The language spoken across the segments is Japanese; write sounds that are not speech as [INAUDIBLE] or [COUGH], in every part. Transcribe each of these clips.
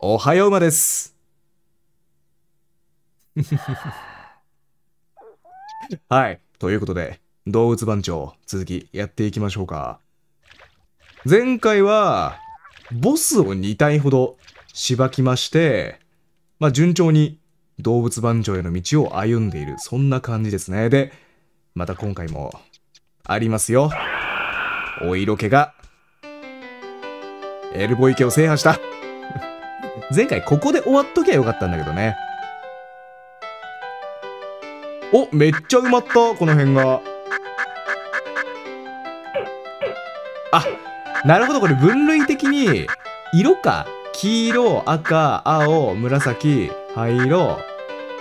おはようまです。[LAUGHS] はい。ということで、動物番長、続きやっていきましょうか。前回は、ボスを2体ほどしばきまして、まあ、順調に動物番長への道を歩んでいる、そんな感じですね。で、また今回もありますよ。お色気が、エルボイ家を制覇した。前回ここで終わっときゃよかったんだけどね。お、めっちゃ埋まった、この辺が。あ、なるほど、これ分類的に、色か。黄色、赤、青、紫、灰色。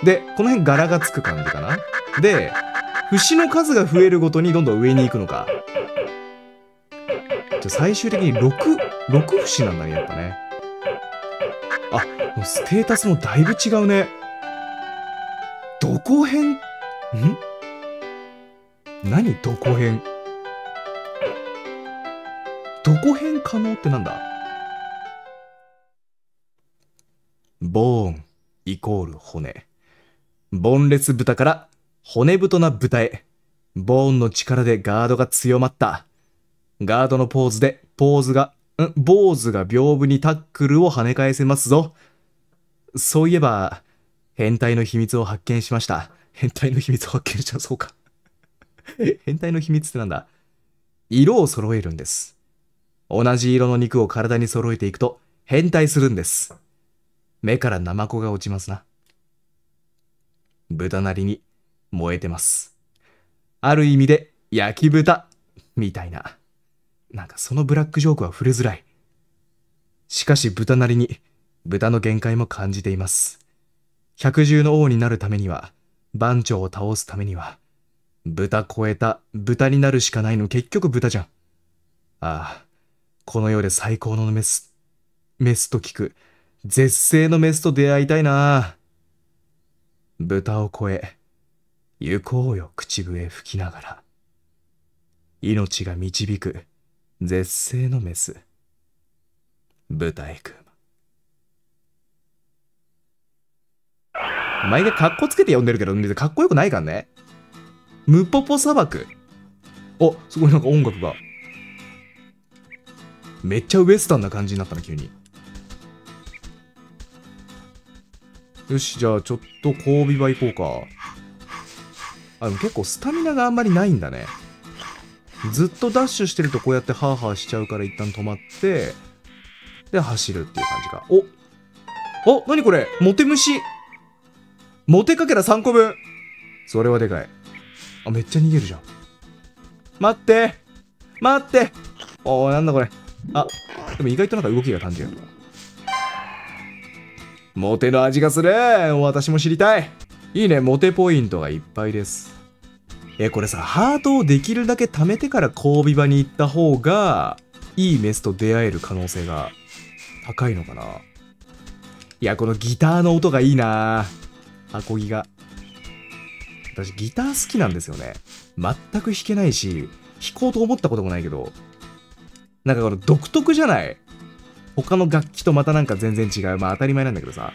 で、この辺柄がつく感じかな。で、節の数が増えるごとにどんどん上に行くのか。じゃ最終的に6、6節なんだね、やっぱね。あ、もうステータスもだいぶ違うね。どこ編？ん？何どこ編？どこ編可能ってなんだ？ボーンイコール骨。ボンレス豚から骨太な豚へ。ボーンの力でガードが強まった。ガードのポーズでポーズが、ん坊主が屏風にタックルを跳ね返せますぞ。そういえば、変態の秘密を発見しました。変態の秘密を発見した、そうか。[LAUGHS] 変態の秘密ってなんだ？色を揃えるんです。同じ色の肉を体に揃えていくと変態するんです。目からナマコが落ちますな。豚なりに燃えてます。ある意味で焼き豚みたいな。なんかそのブラックジョークは触れづらい。しかし豚なりに豚の限界も感じています。百獣の王になるためには、番長を倒すためには、豚超えた豚になるしかないの結局豚じゃん。ああ、この世で最高のメス、メスと聞く、絶世のメスと出会いたいな豚を超え、行こうよ口笛吹きながら。命が導く、絶世のメス。豚へく毎回カッコつけて呼んでるけど、別にかっこよくないからね。ムポポ砂漠。お、すごいなんか音楽が。めっちゃウエスタンな感じになったな、急に。よし、じゃあちょっと交尾場行こうか。あ、でも結構スタミナがあんまりないんだね。ずっとダッシュしてるとこうやってハーハーしちゃうから一旦止まって、で、走るっていう感じか。おお、なにこれ？モテ虫モテかけら3個分それはでかい。あ、めっちゃ逃げるじゃん。待って待っておー、なんだこれ。あ、でも意外となんか動きが感じる。モテの味がする私も知りたいいいね、モテポイントがいっぱいです。え、これさ、ハートをできるだけ貯めてから交尾場に行った方が、いいメスと出会える可能性が高いのかな？いや、このギターの音がいいなアコギが。私ギター好きなんですよね。全く弾けないし、弾こうと思ったこともないけど、なんかこの独特じゃない？他の楽器とまたなんか全然違う。まあ当たり前なんだけどさ。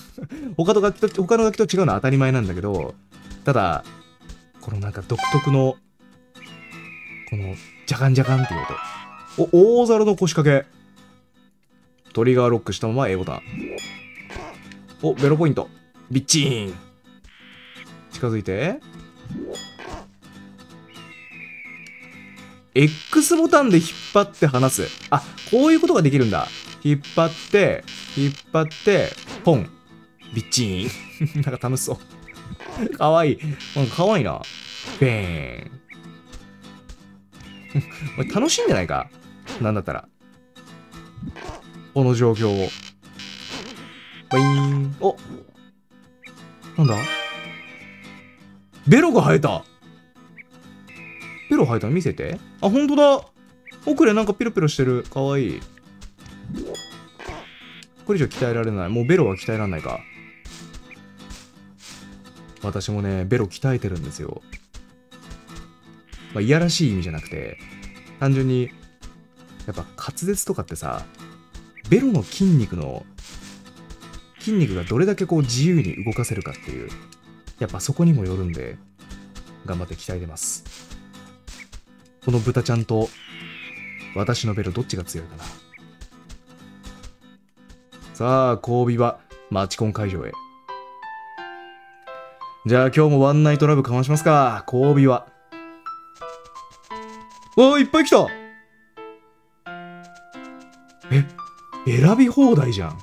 [LAUGHS] 他の楽器と、他の楽器と違うのは当たり前なんだけど、ただ、このなんか独特の、この、ジャカンジャカンっていう音。お、大皿の腰掛け。トリガーロックしたまま A ボタン。お、ベロポイント。ビッチーン。近づいて。X ボタンで引っ張って離す。あ、こういうことができるんだ。引っ張って、引っ張って、ポン。ビッチーン。[LAUGHS] なんか楽しそう。かわいい。なんかわいいな。ベーン。[LAUGHS] お前楽しんでないか？なんだったら。この状況を。バイーン。おなんだ？ベロが生えたベロ生えた？の見せて。あ、ほんとだ奥でなんかピロピロしてる。かわいい。これ以上鍛えられない。もうベロは鍛えられないか。私もね、ベロ鍛えてるんですよ。まあ、いやらしい意味じゃなくて、単純に、やっぱ滑舌とかってさベロの筋肉の筋肉がどれだけこう自由に動かせるかっていうやっぱそこにもよるんで頑張って鍛えてます。この豚ちゃんと私のベロどっちが強いかな。さあ交尾はマチコン会場へ。じゃあ今日もワンナイトラブかましますか。交尾は。わあいっぱい来た。え選び放題じゃん。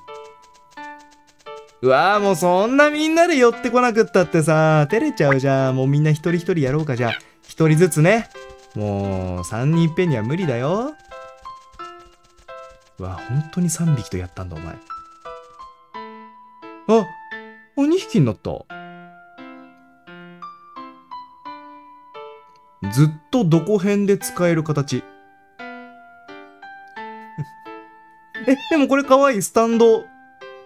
うわーもうそんなみんなで寄ってこなくったってさ。照れちゃうじゃん。もうみんな一人一人やろうかじゃあ。一人ずつね。もう3人いっぺんには無理だよ。うわ本当に3匹とやったんだお前。ああ2匹になった。ずっとどこ辺で使える形 [LAUGHS] え、でもこれかわいい、スタンド。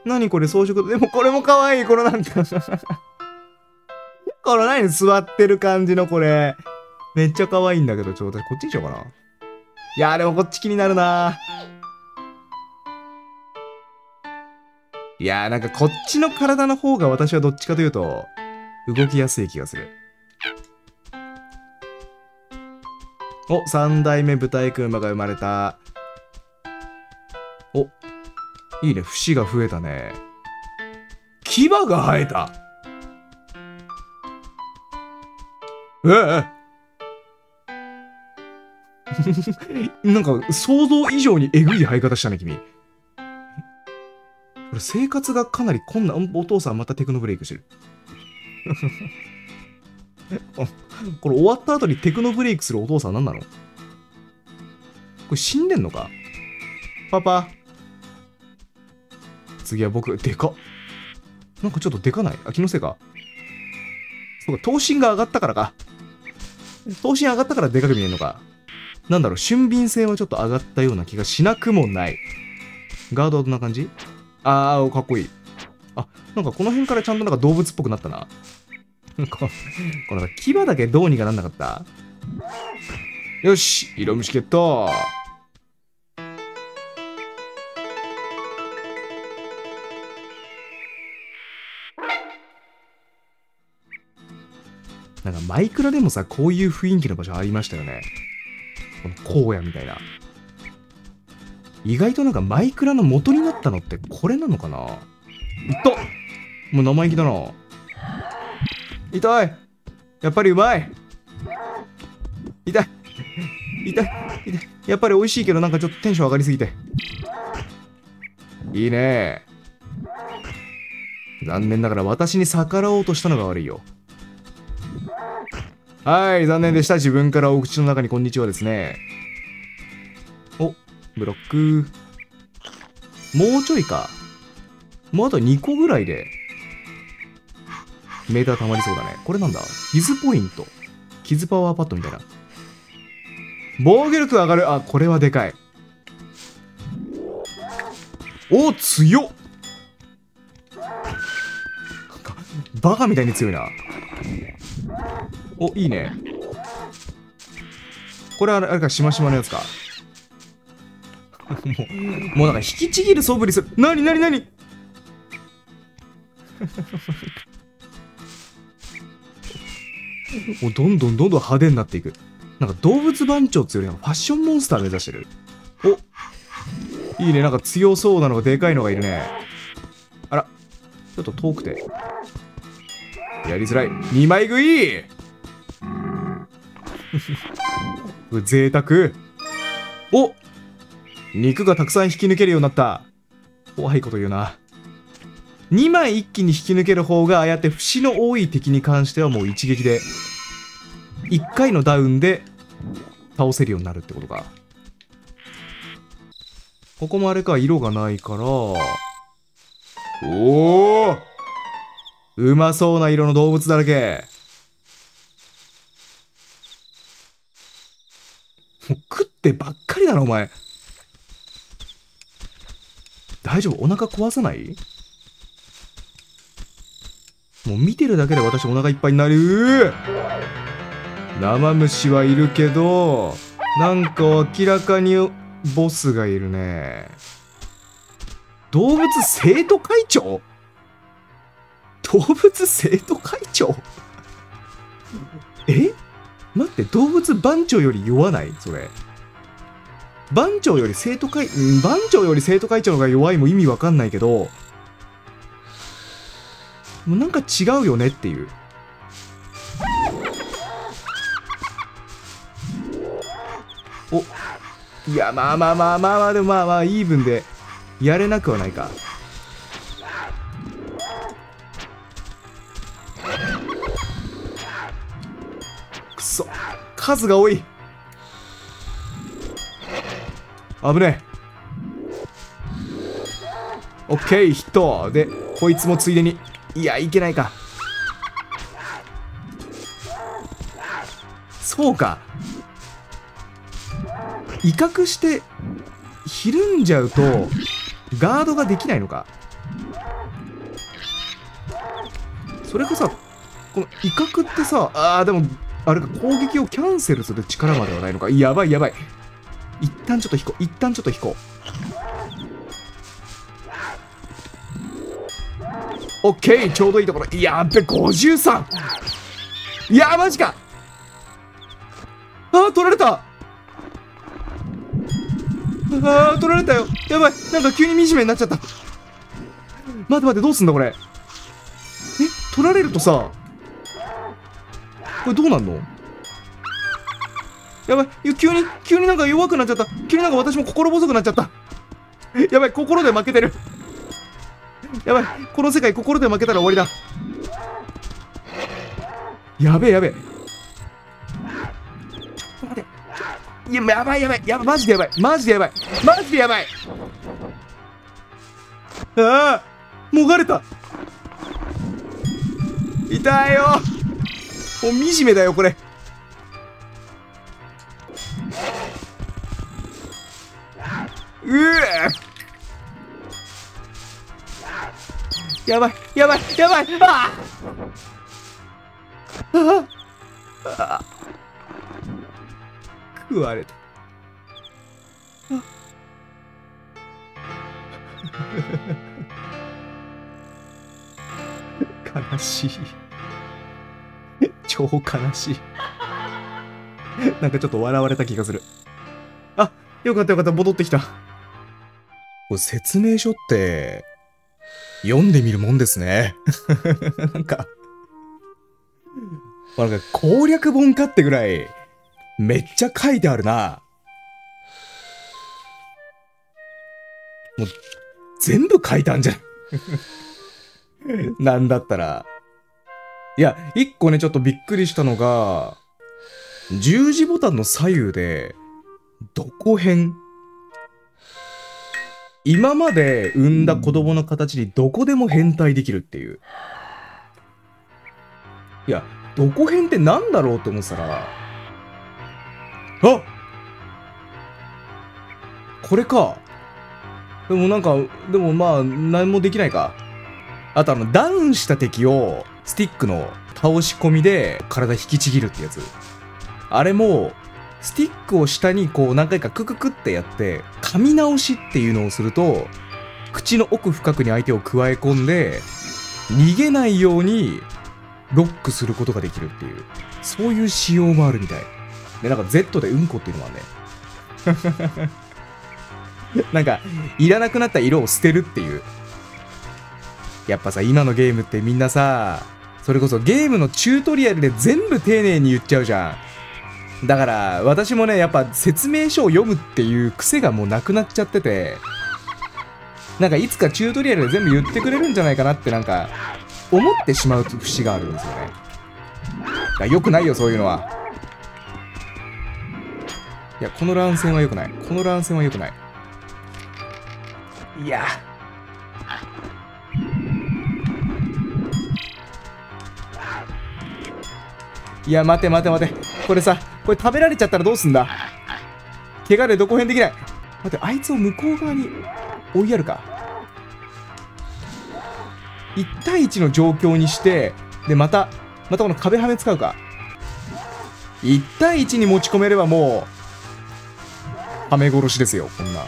何これ装飾？でもこれもかわいい、このなんか [LAUGHS] この何座ってる感じのこれ。めっちゃ可愛いいんだけど、ちょっと私こっちにしようかな。いやでもこっち気になるないやーなんかこっちの体の方が私はどっちかというと、動きやすい気がする。お、三代目舞台熊が生まれた。お、いいね。節が増えたね。牙が生えた。ええ。[LAUGHS] なんか想像以上にえぐい生え方したね、君。これ生活がかなり困難。お父さんまたテクノブレイクしてる。[LAUGHS] これ終わった後にテクノブレイクするお父さん何なの？これ死んでんのか？パパ。次は僕、でかっ。なんかちょっとでかない？あ、気のせいか。そうか、頭身が上がったからか。頭身上がったからでかく見えるのか。なんだろう、俊敏性はちょっと上がったような気がしなくもない。ガードはどんな感じ？あー、かっこいい。あ、なんかこの辺からちゃんとなんか動物っぽくなったな。[LAUGHS] この牙だけどうにかなんなかった？よし色虫ゲットなんかマイクラでもさ、こういう雰囲気の場所ありましたよね。この荒野みたいな。意外となんかマイクラの元になったのってこれなのかな？いったもう生意気だな。痛い。やっぱりうまい。痛い。痛い。痛い。やっぱり美味しいけどなんかちょっとテンション上がりすぎて。いいね。残念ながら私に逆らおうとしたのが悪いよ。はい残念でした。自分からお口の中にこんにちはですね。おブロック。もうちょいか。もうあと2個ぐらいで。メーター溜まりそうだね。これなんだ？傷ポイント。傷パワーパッドみたいな。防御力上がる。あ、これはでかい。お、強っ、バカみたいに強いな。お、いいね。これはあれか、しましまのやつか。もう、もうなんか引きちぎる素振りする。なになになに？[LAUGHS] もうどんどんどんどん派手になっていく。なんか動物番長っていうよりはファッションモンスター目指してる。おいいね。なんか強そうなのがでかいのがいるね。あら。ちょっと遠くて。やりづらい。2枚食い [LAUGHS] 贅沢。お肉がたくさん引き抜けるようになった。怖いこと言うな。2枚一気に引き抜ける方がああやって節の多い敵に関してはもう一撃で1回のダウンで倒せるようになるってことか。ここもあれか色がないからおおうまそうな色の動物だらけ。もう食ってばっかりだなお前。大丈夫？お腹壊さない？もう見てるだけで私お腹いっぱいになる。生虫はいるけどなんか明らかにボスがいるね。動物生徒会長？動物生徒会長？え？待って、動物番長より弱ない？それ。番長より生徒会、ん番長より生徒会長の方が弱いも意味わかんないけど、もうなんか違うよねっていう。おいや、まあまあまあまあまあ、でもまあまあ、イーブンでやれなくはないか。くそ、数が多い。危ねえ。オッケー、ヒット。で、こいつもついでに。いや、いけないか。そうか。威嚇してひるんじゃうとガードができないのか。それかさこの威嚇ってさあーでもあれか攻撃をキャンセルする力まではないのか。やばいやばい。一旦ちょっと引こう。一旦ちょっと引こう。オッケーちょうどいいところやべ53いやマジかあー取られたあー、取られたよ。やばい。なんか急に惨めになっちゃった。待て待て、どうすんだこれ。え、取られるとさ、これどうなんの？やばい。急に、急になんか弱くなっちゃった。急になんか私も心細くなっちゃった。やばい。心で負けてる。やばい。この世界心で負けたら終わりだ。やべえやべえ。いや、やばいやばい。やばい。マジでやばい。マジでやばい。マジでやばい。ああもがれた痛いよもう惨めだよ、これ。うえやばいやばいやばいああああ食われた。悲しい。超悲しい。なんかちょっと笑われた気がする。あ、よかったよかった、戻ってきた。これ説明書って、読んでみるもんですね。[LAUGHS] なんか、なんか攻略本かってぐらい、めっちゃ書いてあるな。もう、全部書いたんじゃん。[LAUGHS] なんだったら。いや、一個ね、ちょっとびっくりしたのが、十字ボタンの左右で、どこ辺今まで産んだ子供の形にどこでも変態できるっていう。いや、どこ辺って何だろうって思ってたら、あこれか。でもなんか、でもまあ、何もできないか。あとあの、ダウンした敵を、スティックの倒し込みで体引きちぎるってやつ。あれも、スティックを下にこう何回かクククってやって、噛み直しっていうのをすると、口の奥深くに相手を加え込んで、逃げないようにロックすることができるっていう、そういう仕様もあるみたい。で、なんか Z でうんこっていうのはね。[LAUGHS] なんか、いらなくなった色を捨てるっていう。やっぱさ、今のゲームってみんなさ、それこそゲームのチュートリアルで全部丁寧に言っちゃうじゃん。だから、私もね、やっぱ説明書を読むっていう癖がもうなくなっちゃってて、なんかいつかチュートリアルで全部言ってくれるんじゃないかなってなんか、思ってしまう節があるんですよね。よくないよ、そういうのは。いや、この乱戦は良くない。この乱戦は良くない。いや。いや、待て待て待て。これさ、これ食べられちゃったらどうすんだ？怪我でどこへんできない。待って、あいつを向こう側に追いやるか。1対1の状況にして、で、また、またこの壁はめ使うか。1対1に持ち込めればもう、はめ殺しですよ、こんな。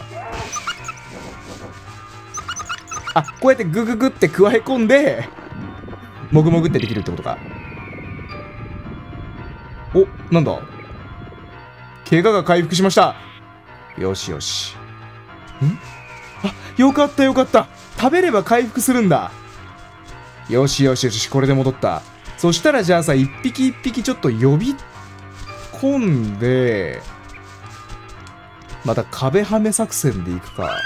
あ、こうやってグググって加え込んで、もぐもぐってできるってことか。お、なんだ？怪我が回復しました。よしよし。んあ、よかったよかった。食べれば回復するんだ。よしよしよし、これで戻った。そしたらじゃあさ、一匹一匹ちょっと呼び込んで、また壁はめ作戦でいくか。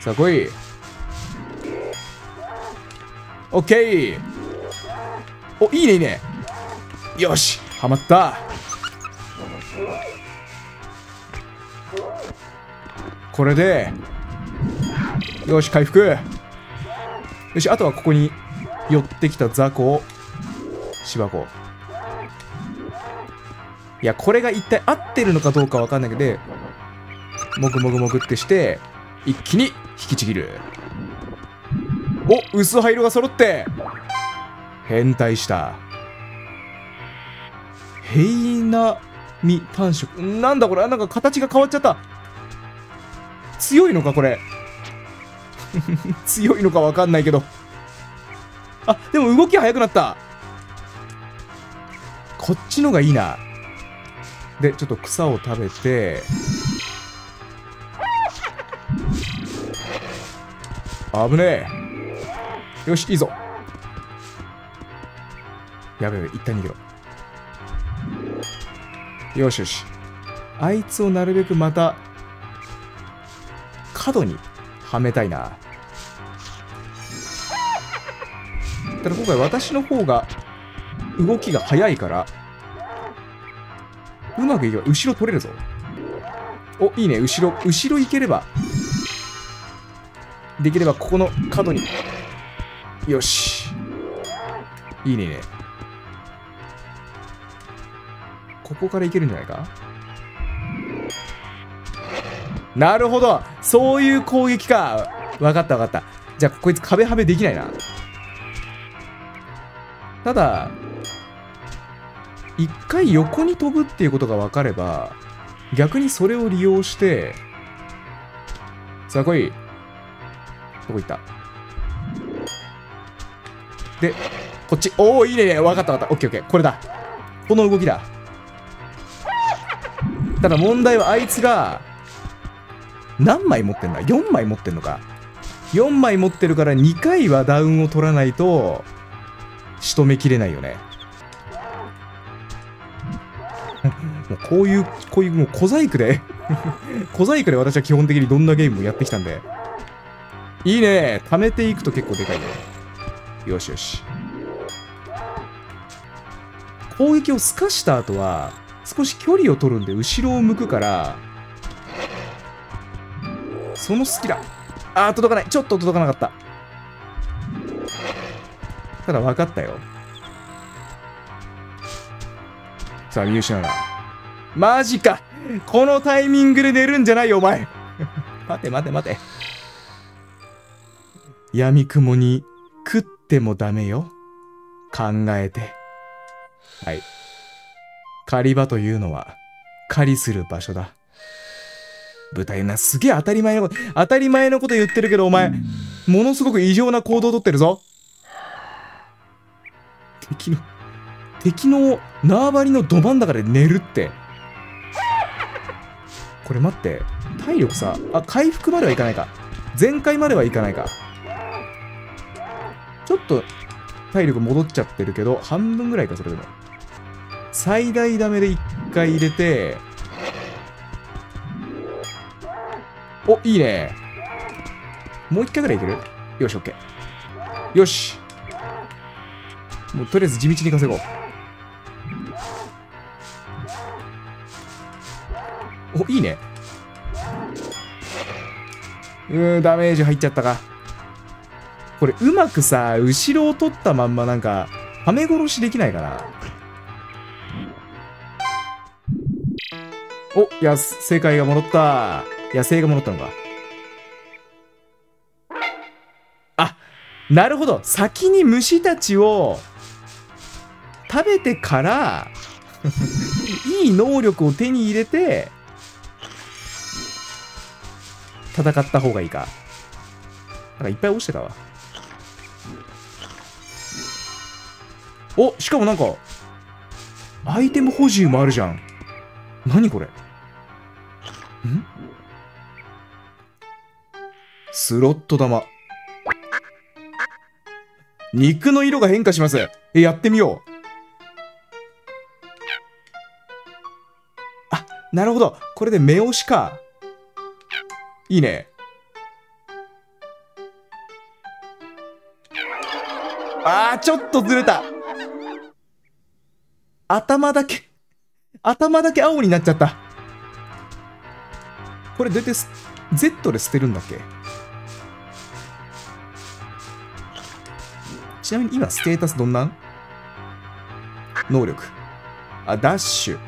さあ来い。オッケーお、いいねいいね。よし、はまった。これで、よし、回復。よし、あとはここに寄ってきた雑魚を、しばこう。いや、これが一体合ってるのかどうかわかんないけど、もぐもぐもぐってして、一気に引きちぎる。お薄灰色が揃って変態したヘイナミ単色なんだこれ？なんか形が変わっちゃった強いのかこれ？[LAUGHS] 強いのかわかんないけどあでも動き速くなったこっちのがいいなでちょっと草を食べて危ねえよし、いいぞ。やべやべ、一旦逃げろ。よしよし。あいつをなるべくまた、角にはめたいな。ただ今回私の方が動きが速いから、うまくいけば後ろ取れるぞ。お、いいね。後ろ、後ろ行ければ、できればここの角によし。いいね。ここからいけるんじゃないか？なるほどそういう攻撃か分かった分かった。じゃあ、こいつ壁はめできないな。ただ、一回横に飛ぶっていうことが分かれば、逆にそれを利用して、さあ来い。どこ行った？で、こっち。おお、いいね。わかったわかった。オッケーオッケー。これだ。この動きだ。ただ問題はあいつが、何枚持ってんだ ?4 枚持ってんのか。4枚持ってるから2回はダウンを取らないと、仕留めきれないよね。[LAUGHS] もうこういう、こういうもう小細工で [LAUGHS] 小細工で私は基本的にどんなゲームもやってきたんで。いいね。貯めていくと結構でかいね。よしよし。攻撃を透かした後は、少し距離を取るんで後ろを向くから、その隙だ。あー、届かない。ちょっと届かなかった。ただ分かったよ。さあ、見失うな。マジかこのタイミングで寝るんじゃないよ、お前 [LAUGHS] 待て待て待て。闇雲に食ってもダメよ。考えて。はい。狩り場というのは、狩りする場所だ。舞台な、すげえ当たり前のこと、当たり前のこと言ってるけど、お前、ものすごく異常な行動をとってるぞ。敵の、敵の縄張りのど真ん中で寝るって。これ待って、体力さ、あ、回復まではいかないか。全開まではいかないか。ちょっと体力戻っちゃってるけど、半分ぐらいか、それでも。最大ダメで1回入れて、お、いいね。もう1回ぐらいいける？よし、オッケー。よし。もうとりあえず地道に稼ごう。お、いいね。うーん、ダメージ入っちゃったか。これうまくさ、後ろを取ったまんまなんか、はめ殺しできないかな。お、やす、正解が戻った。野生が戻ったのか。あ、なるほど。先に虫たちを食べてからいい能力を手に入れて、戦った方がいいか。なんかいっぱい落ちてたわ。おしかもなんか、アイテム補充もあるじゃん。何これ？ん？スロット玉。肉の色が変化します。え、やってみよう。あ、なるほど。これで目押しか。いいね。あー、ちょっとずれた。頭だけ、頭だけ青になっちゃった。これどうやって Z で捨てるんだっけ？ちなみに今ステータスどんな？ん能力。あ、ダッシュ。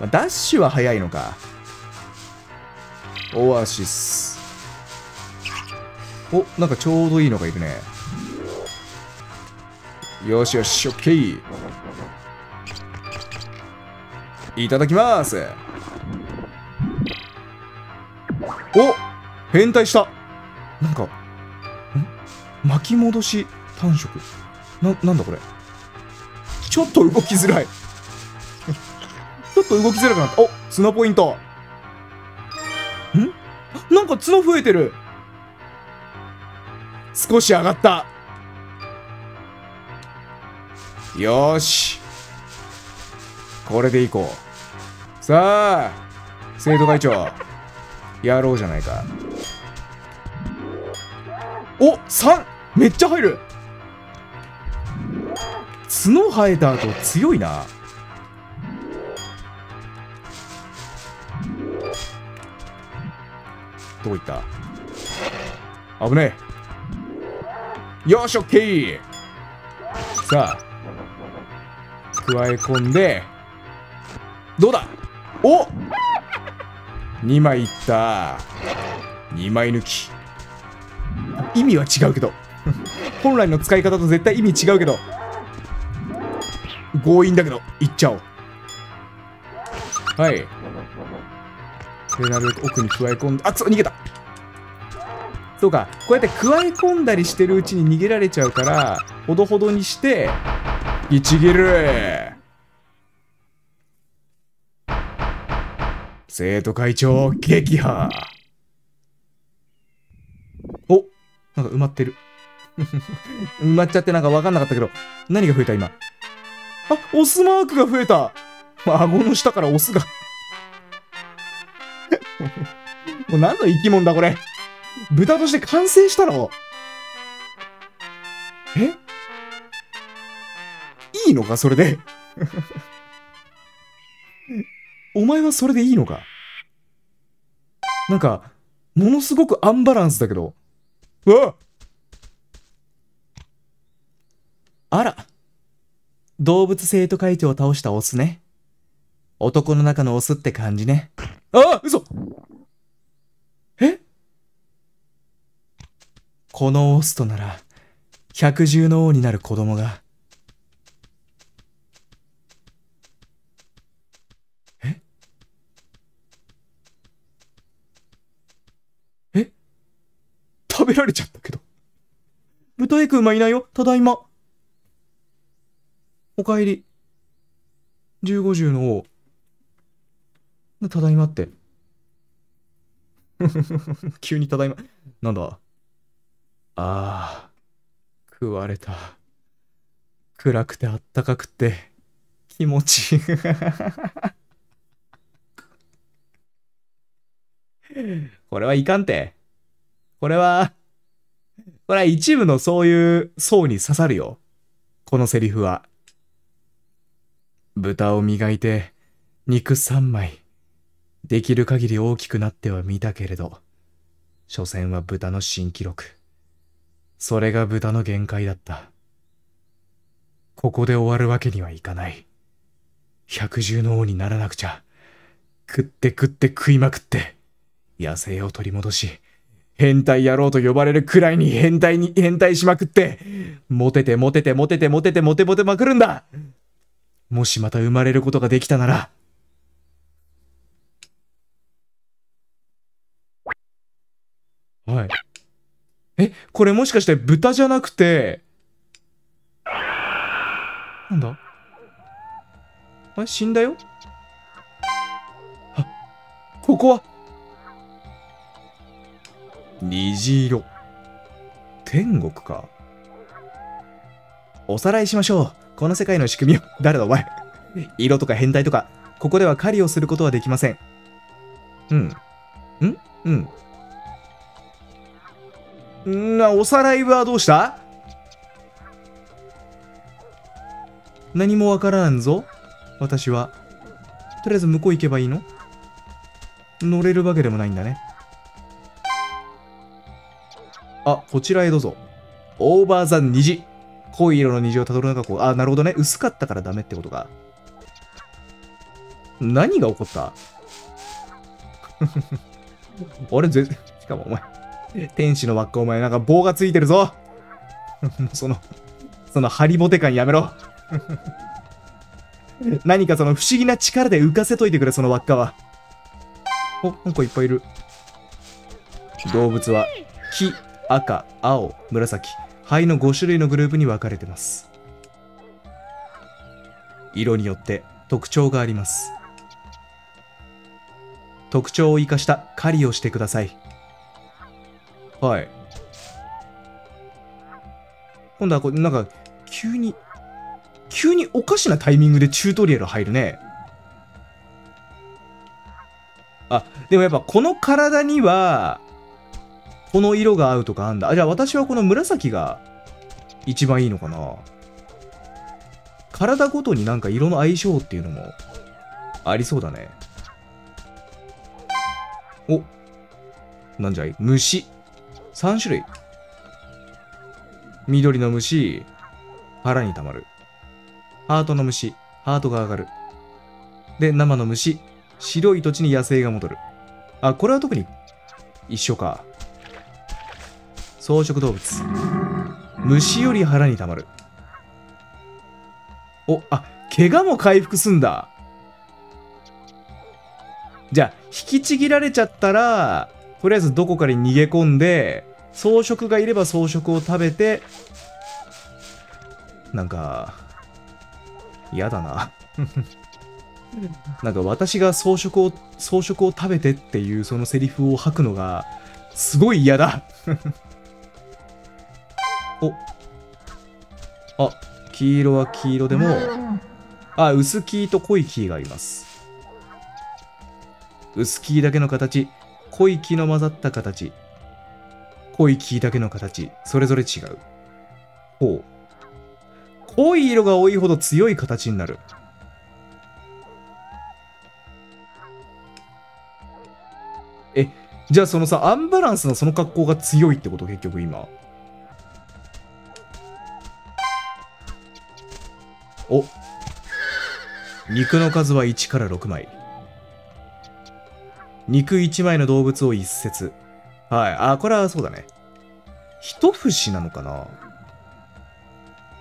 まあ、ダッシュは早いのか。オアシス。お、なんかちょうどいいのがいるね。よしよし、オッケー。いただきますお変態したなんか、巻き戻し単色。な、なんだこれ。ちょっと動きづらい。ちょっと動きづらくなった。お角ポイント。ん？なんか角増えてる。少し上がった。よし。これでいこう。さあ生徒会長。やろうじゃないか。お !3! めっちゃ入る角生えた後強いなどこ行った？危ねえよしオッケーさあ加え込んで、どうだ？お !2 枚いった。2枚抜き。意味は違うけど。本来の使い方と絶対意味違うけど。強引だけど、いっちゃおう。はい。で、なるべく奥に加え込んで、あ、くそう逃げたそうか、こうやって加え込んだりしてるうちに逃げられちゃうから、ほどほどにして、一切る生徒会長撃破おなんか埋まってる埋まっちゃってなんかわかんなかったけど何が増えた今？あオスマークが増えた。顎の下からオスが。[LAUGHS] もう何の生き物だこれ？豚として完成したの？え？いいのかそれで？[LAUGHS] お前はそれでいいのか？なんか、ものすごくアンバランスだけど。うわあら。動物生徒会長を倒したオスね。男の中のオスって感じね。ああ嘘え？このオスとなら、百獣の王になる子供が、え？え？食べられちゃったけど。豚エクマいないよ。ただいま。おかえり。十五獣の王。ただいまって。[LAUGHS] 急にただいま。なんだ？ああ。食われた。暗くてあったかくて気持ちいい。[LAUGHS] これはいかんて。これは、これは一部のそういう層に刺さるよ。このセリフは。豚を磨いて、肉三枚。できる限り大きくなっては見たけれど、所詮は豚の新記録。それが豚の限界だった。ここで終わるわけにはいかない。百獣の王にならなくちゃ。食って食って食いまくって、野生を取り戻し、変態野郎と呼ばれるくらいに変態に変態しまくって、モテてモテてモテてモテてモテモテまくるんだもしまた生まれることができたなら、はい。え、これもしかして豚じゃなくて、なんだ？あれ？死んだよ？あ、ここは？虹色。天国か。おさらいしましょう。この世界の仕組みを。誰だお前？色とか変態とか、ここでは狩りをすることはできません。うん。ん？うん。んな、おさらいはどうした？何もわからんぞ。私は。とりあえず向こう行けばいいの？乗れるわけでもないんだね。あ、こちらへどうぞ。オーバーザ虹。濃い色の虹をたどるのがこう、あ、なるほどね。薄かったからダメってことか。何が起こった？あれ、ぜ、しかもお前、天使の輪っかお前なんか棒がついてるぞ [LAUGHS] その、そのハリボテ感やめろ [LAUGHS] 何かその不思議な力で浮かせといてくれ、その輪っかは。お、なんかいっぱいいる。動物は、木、赤、青、紫、灰の5種類のグループに分かれてます。色によって特徴があります。特徴を生かした狩りをしてください。はい。今度はこれ、なんか、急に、急におかしなタイミングでチュートリアル入るね。あ、でもやっぱこの体には、この色が合うとかあんだ。あ、じゃあ私はこの紫が一番いいのかな。体ごとになんか色の相性っていうのもありそうだね。おなんじゃい？虫。3種類。緑の虫、腹に溜まる。ハートの虫、ハートが上がる。で、生の虫、白い土地に野生が戻る。あ、これは特に一緒か。草食動物。虫より腹に溜まる。お、あ、怪我も回復すんだ。じゃあ、引きちぎられちゃったら、とりあえずどこかに逃げ込んで、草食がいれば草食を食べて、なんか、嫌だな。なんか私が草食を、草食を食べてっていうそのセリフを吐くのが、すごい嫌だ。お。あ、黄色は黄色でも、あ、薄黄と濃い黄があります。薄黄だけの形、濃い黄の混ざった形、濃い黄だけの形、それぞれ違う。ほう。濃い色が多いほど強い形になる。え、じゃあそのさ、アンバランスなその格好が強いってこと？結局今。お肉の数は1から6枚。肉1枚の動物を一節。はい。あ、これはそうだね。一節なのかな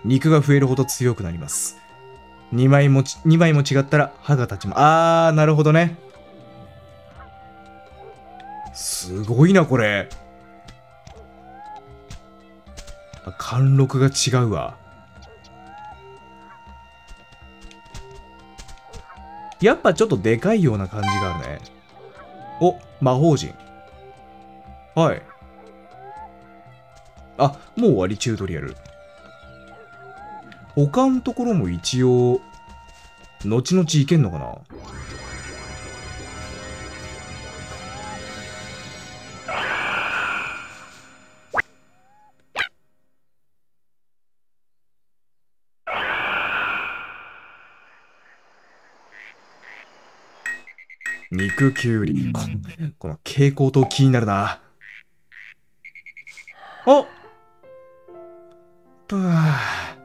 肉が増えるほど強くなります。2枚もち、2枚も違ったら歯が立ちます、あー、なるほどね。すごいな、これ。貫禄が違うわ。やっぱちょっとでかいような感じがあるね。お、魔法陣。はい。あ、もう終わり、チュートリアル。他のところも一応、後々いけんのかな？肉きゅうり。ここの蛍光灯気になるな。おぷは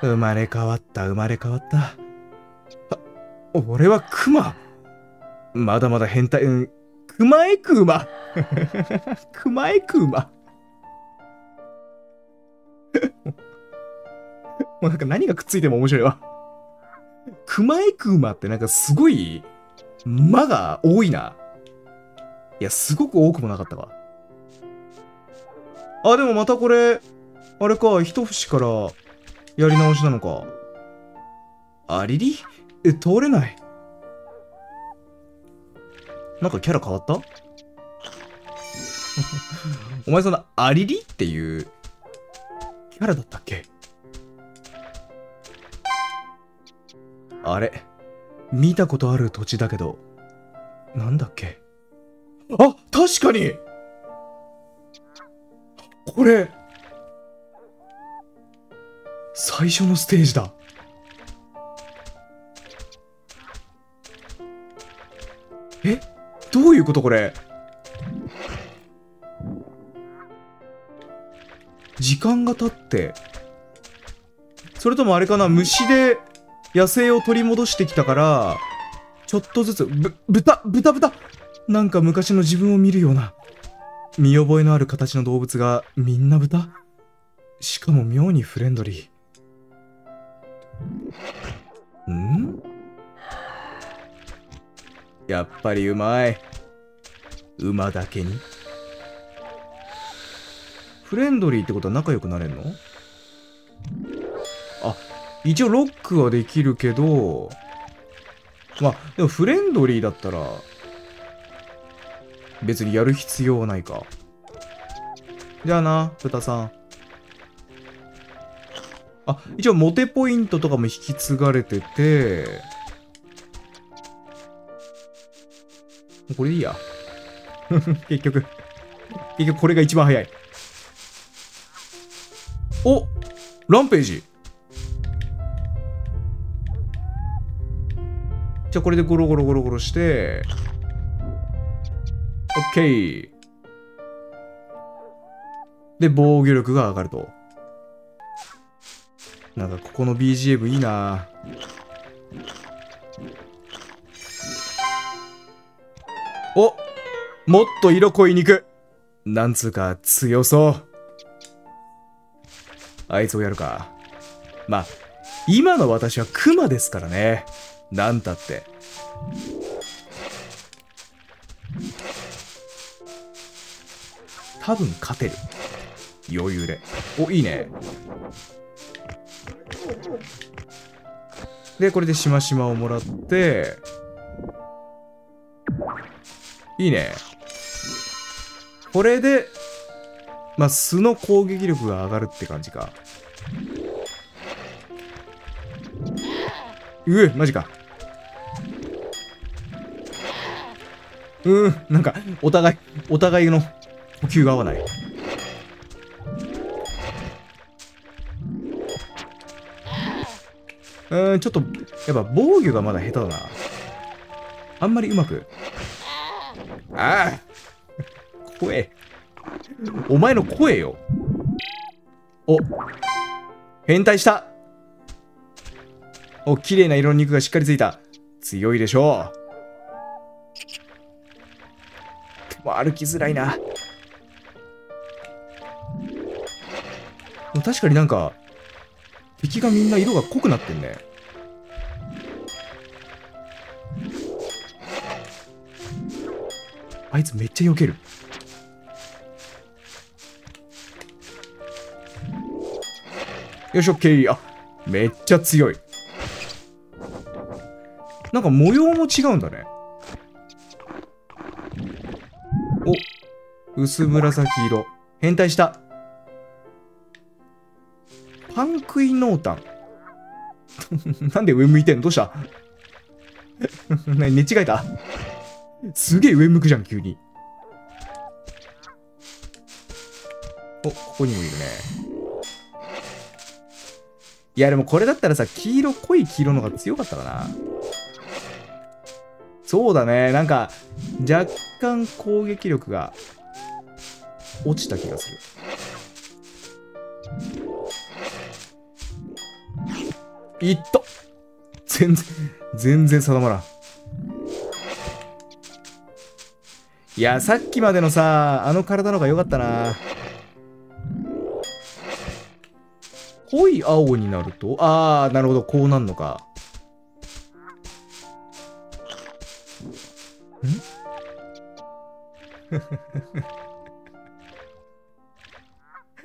生まれ変わった、生まれ変わった。あ、俺はクマ。まだまだ変態、うん、クマエクマ。クマエクマ。[LAUGHS] もうなんか何がくっついても面白いわ。クマエクマってなんかすごい、間が多いな。いや、すごく多くもなかったわ。あ、でもまたこれ、あれか、一節からやり直しなのか。ありり？え、通れない。なんかキャラ変わった？[LAUGHS] お前そんな、ありりっていうキャラだったっけ？あれ見たことある土地だけど、なんだっけ？あ確かに！これ最初のステージだ。え？どういうことこれ？時間が経ってそれともあれかな？虫で野生を取り戻してきたからちょっとずつぶ豚豚豚。なんか昔の自分を見るような見覚えのある形の動物がみんな豚。しかも妙にフレンドリー。ん？やっぱりうまい。馬だけに。フレンドリーってことは仲良くなれんの？一応ロックはできるけどまあでもフレンドリーだったら別にやる必要はないか。じゃあな豚さん。あ一応モテポイントとかも引き継がれててこれでいいや。[LAUGHS] 結局結局これが一番早い。おランページ。じゃあこれでゴロゴロゴロゴロしてオッケーで防御力が上がると。なんかここの BGM いいな。おもっと色濃い肉。なんつうか強そう。あいつをやるか。まあ今の私はクマですからね。なんたって。多分勝てる。余裕で。おいいね。でこれでしましまをもらって。いいね。これでまあ素の攻撃力が上がるって感じか。うえマジか。うん。なんかお互いお互いの呼吸が合わない。うんちょっとやっぱ防御がまだ下手だな。あんまりうまく。ああ。声。お前の声よ。お。変態した。お綺麗な色の肉がしっかりついた。強いでしょう。でも歩きづらいな確かになんか敵がみんな色が濃くなってんねあいつめっちゃ避けるよし、オッケー。あ、めっちゃ強い。なんか模様も違うんだね。薄紫色。変態した。パンクイノータン。[LAUGHS] なんで上向いてんの？どうした？[LAUGHS] 寝違えた？すげえ上向くじゃん、急に。お、ここにもいるね。いや、でもこれだったらさ、黄色、濃い黄色のが強かったかな。そうだね。なんか、若干攻撃力が落ちた気がする。いった全然、全然定まらん。いや、さっきまでのさ、あの体の方が良かったな。濃い青になると、あー、なるほど、こうなんのか。ん？[LAUGHS]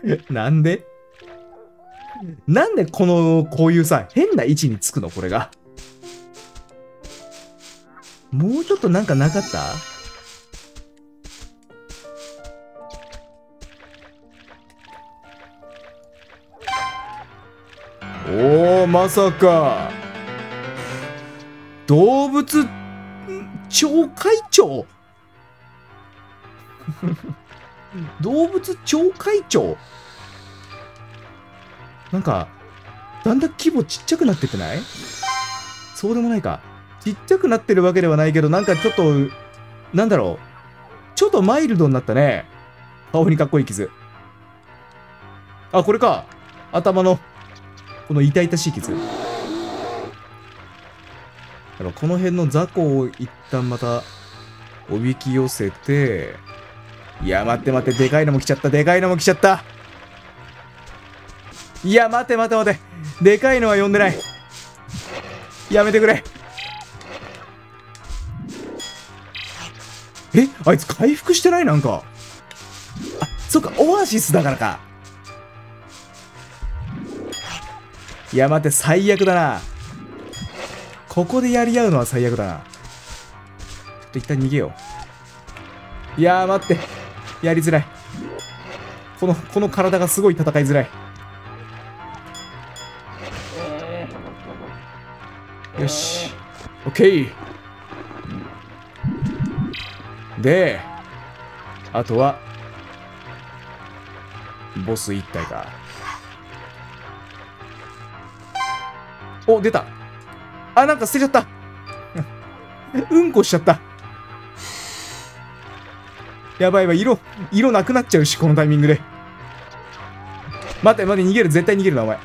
[LAUGHS] なんで？なんでこの、こういうさ、変な位置につくのこれが？もうちょっとなんかなかった？おおまさか。動物町会長 [LAUGHS] 動物町会長？なんかだんだん規模ちっちゃくなってってない？そうでもないか。ちっちゃくなってるわけではないけどなんかちょっとなんだろう。ちょっとマイルドになったね。顔にかっこいい傷。あこれか。頭のこの痛々しい傷。やっぱこの辺の雑魚を一旦またおびき寄せていや待って待ってでかいのも来ちゃった。でかいのも来ちゃった。いや待って待って待って。でかいのは呼んでない。やめてくれ。えあいつ回復してない？なんか。あそっかオアシスだからか。いや待って最悪だな。ここでやり合うのは最悪だな。ちょっと一旦逃げよう。いや待って。やりづらい。このこの体がすごい戦いづらい。よし。オッケー。であとはボス一体か。お、出た。あ、なんか捨てちゃった。うんこしちゃった。やばいわ、色、色なくなっちゃうし、このタイミングで。待て、待て、逃げる。絶対逃げるな、お前。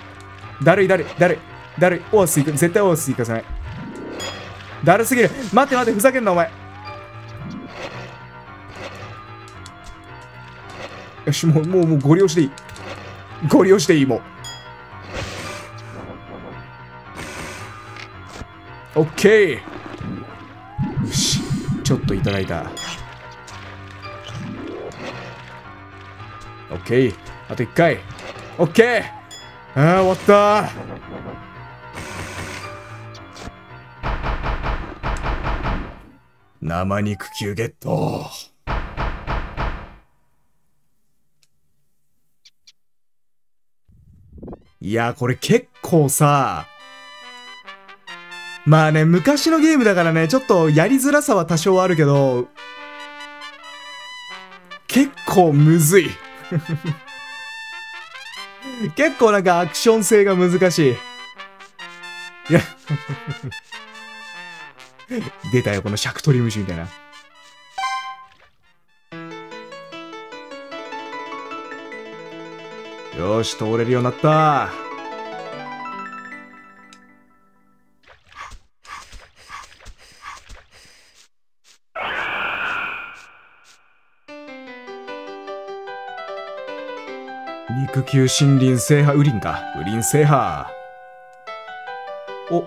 だるい、だるい、だるい。だるい。オアス行く。絶対オアス行かせない。だるすぎる。待て、待て、ふざけんな、お前。よし、もう、もう、もう、ご利用していい。ご利用していい、もう。オッケーよしちょっといただいたオッケーあと1回オッケーああ終わった生肉球ゲットいやこれ結構さまあね、昔のゲームだからね、ちょっとやりづらさは多少あるけど、結構むずい。[LAUGHS] 結構なんかアクション性が難しい。いや [LAUGHS] 出たよ、このシャクトリムシみたいな。よし、通れるようになった。肉球森林制覇、ウリンか？ウリン制覇。お。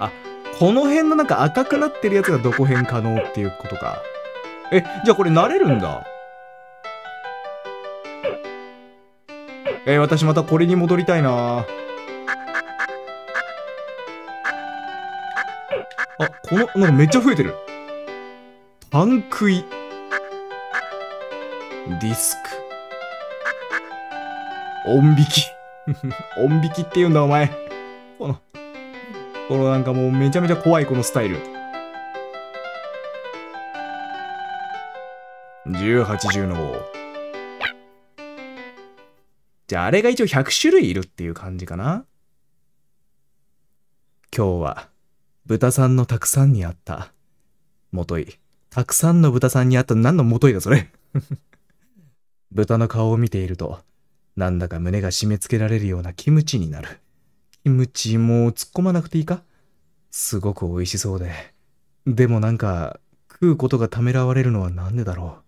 あ、この辺のなんか赤くなってるやつがどこ辺可能っていうことか。え、じゃあこれ慣れるんだ。えー、私またこれに戻りたいなあ、この、なんかめっちゃ増えてる。パンクイ。ディスク。音引き。[LAUGHS] 音引きって言うんだ、お前。この、このなんかもうめちゃめちゃ怖い、このスタイル。18の王。じゃあ、あれが一応100種類いるっていう感じかな今日は、豚さんのたくさんにあった。もとい。たくさんの豚さんにあった何のもといだ、それ。[LAUGHS] 豚の顔を見ていると、なんだか胸が締め付けられるようなキムチになる。キムチもう突っ込まなくていいか？すごく美味しそうで。でもなんか、食うことがためらわれるのはなんでだろ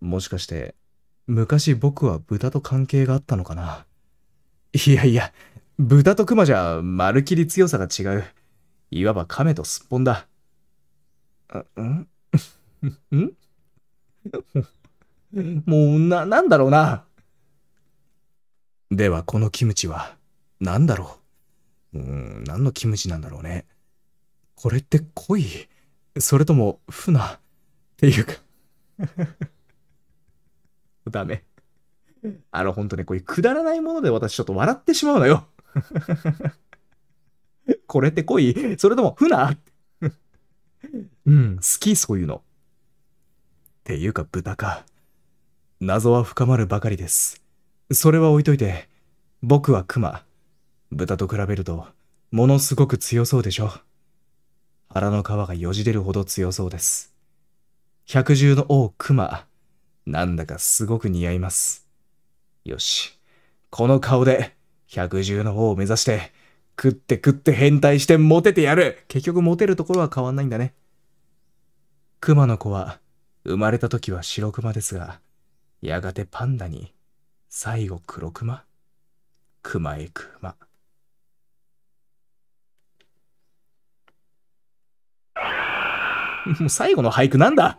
う？もしかして、昔僕は豚と関係があったのかな？いやいや、豚と熊じゃまるきり強さが違う。いわば亀とすっぽんだ。ん？[LAUGHS] ん？[LAUGHS] もう、な、なんだろうな？では、このキムチは、何だろう？うーん、何のキムチなんだろうね。これって濃い？それとも、船っていうか？[LAUGHS] ダメ。あの、ほんとね、こういうくだらないもので私ちょっと笑ってしまうのよ。[LAUGHS] これって濃い？それとも、船うん、好き、そういうの。っていうか、豚か。謎は深まるばかりです。それは置いといて、僕は熊。豚と比べると、ものすごく強そうでしょ。腹の皮がよじ出るほど強そうです。百獣の王熊。なんだかすごく似合います。よし。この顔で、百獣の王を目指して、食って食って変態してモテてやる結局モテるところは変わんないんだね。熊の子は、生まれた時は白熊ですが、やがてパンダに、最後黒熊？熊へ熊。[LAUGHS] もう最後の俳句なんだ